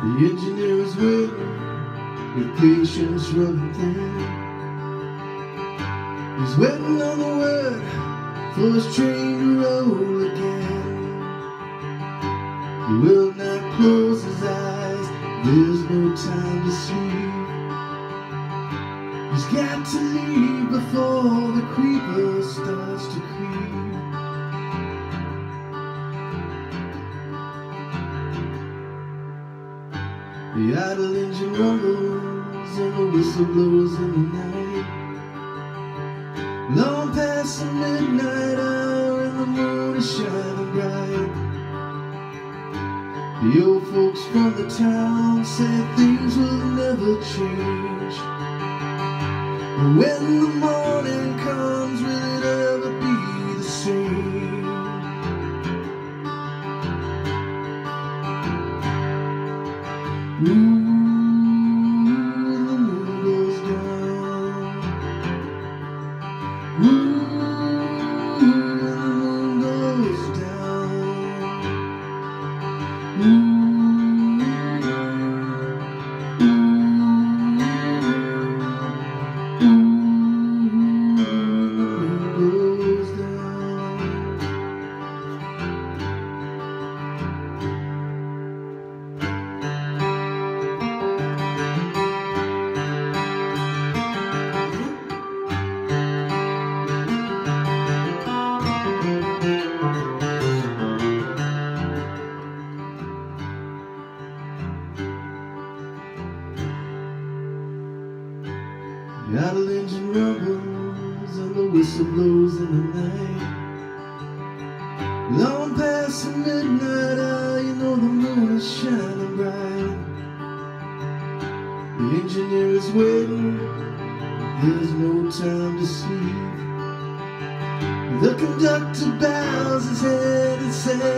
The engineer is waiting with patience running thin. He's waiting on the word for his train to roll again. He will not close his eyes, there's no time to sleep. He's got to leave before the creeper starts to creep. The idle engine rumbles and the whistle blows in the night. Long past the midnight hour and the moon is shining bright. The old folks from the town said things will never change. But when the morning comes, will it ever be the same? Moon goes down. Idle engine rumbles and the whistle blows in the night. Long past the midnight hour, you know the moon is shining bright. The engineer is waiting, there's no time to sleep. The conductor bows his head and says